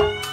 you